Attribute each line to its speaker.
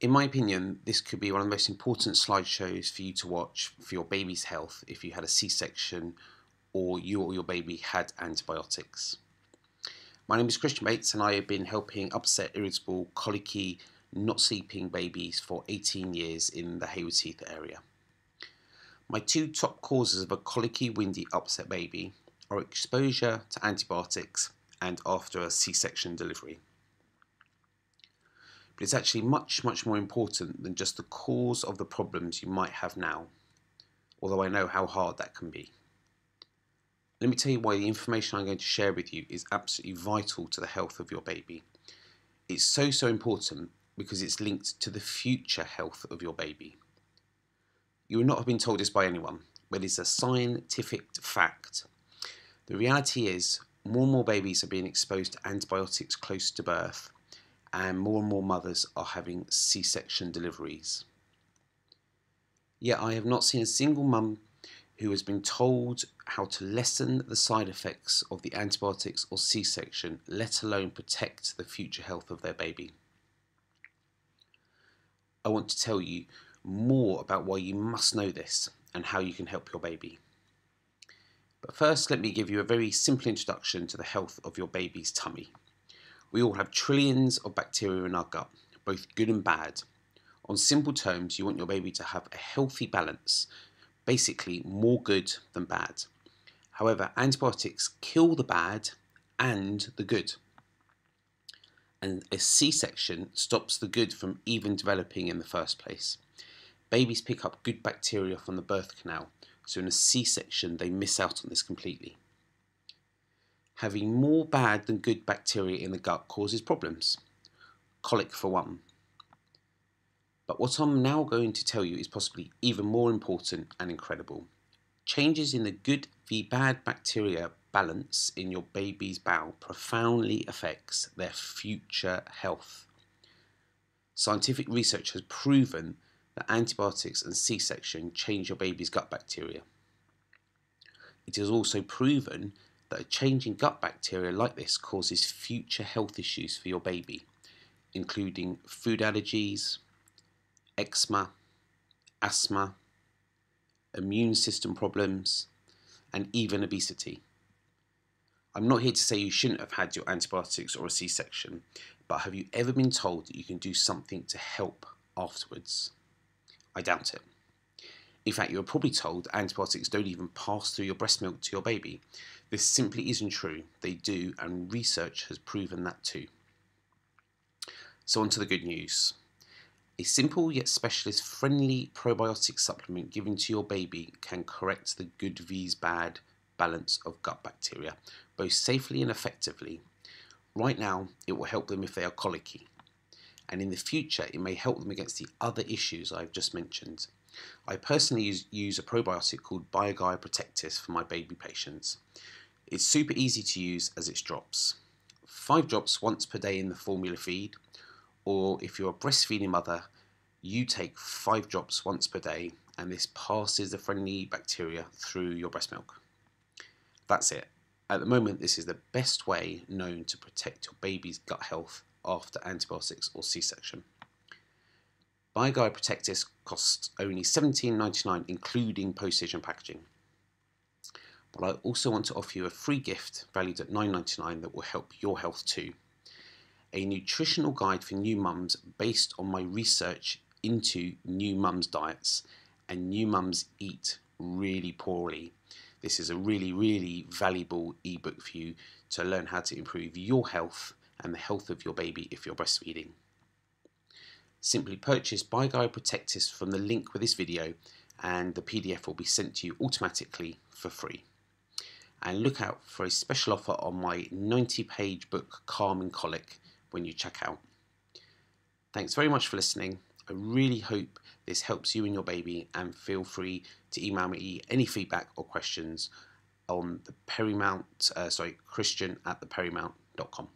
Speaker 1: In my opinion, this could be one of the most important slideshows for you to watch for your baby's health if you had a C-section or you or your baby had antibiotics. My name is Christian Bates and I have been helping upset, irritable, colicky, not sleeping babies for 18 years in the Haywards Heath area. My two top causes of a colicky, windy, upset baby are exposure to antibiotics and after a C-section delivery. But it's actually much, much more important than just the cause of the problems you might have now, although I know how hard that can be. Let me tell you why the information I'm going to share with you is absolutely vital to the health of your baby. It's so, so important because it's linked to the future health of your baby. You will not have been told this by anyone, but it's a scientific fact. The reality is, more and more babies are being exposed to antibiotics close to birth, and more and more mothers are having C section deliveries. Yet I have not seen a single mum who has been told how to lessen the side effects of the antibiotics or C section, let alone protect the future health of their baby. I want to tell you more about why you must know this and how you can help your baby. But first, let me give you a very simple introduction to the health of your baby's tummy. We all have trillions of bacteria in our gut, both good and bad. On simple terms, you want your baby to have a healthy balance, basically more good than bad. However, antibiotics kill the bad and the good. And a C-section stops the good from even developing in the first place. Babies pick up good bacteria from the birth canal, so in a C-section they miss out on this completely. Having more bad than good bacteria in the gut causes problems. Colic for one. But what I'm now going to tell you is possibly even more important and incredible. Changes in the good v bad bacteria balance in your baby's bowel profoundly affects their future health. Scientific research has proven that antibiotics and C-section change your baby's gut bacteria. It is also proven that a change in gut bacteria like this causes future health issues for your baby, including food allergies, eczema, asthma, immune system problems, and even obesity. I'm not here to say you shouldn't have had your antibiotics or a C-section, but have you ever been told that you can do something to help afterwards? I doubt it. In fact, you're probably told antibiotics don't even pass through your breast milk to your baby. This simply isn't true. They do, and research has proven that too. So, on to the good news. A simple yet specialist friendly probiotic supplement given to your baby can correct the good vs bad balance of gut bacteria, both safely and effectively. Right now, it will help them if they are colicky and in the future it may help them against the other issues I've just mentioned. I personally use, use a probiotic called BioGaia Protectis for my baby patients. It's super easy to use as it's drops. Five drops once per day in the formula feed, or if you're a breastfeeding mother, you take five drops once per day and this passes the friendly bacteria through your breast milk. That's it. At the moment, this is the best way known to protect your baby's gut health after antibiotics or C-section. BioGaia Protectis costs only $17.99 including postage and packaging. But I also want to offer you a free gift valued at $9.99 that will help your health too. A nutritional guide for new mums based on my research into new mums diets and new mums eat really poorly. This is a really, really valuable ebook for you to learn how to improve your health and the health of your baby if you're breastfeeding. Simply purchase BioGaia Protectis from the link with this video and the PDF will be sent to you automatically for free. And look out for a special offer on my 90 page book Calming Colic when you check out. Thanks very much for listening. I really hope this helps you and your baby and feel free to email me any feedback or questions on the Perrymount, uh, sorry, Christian at the Perrymount.com.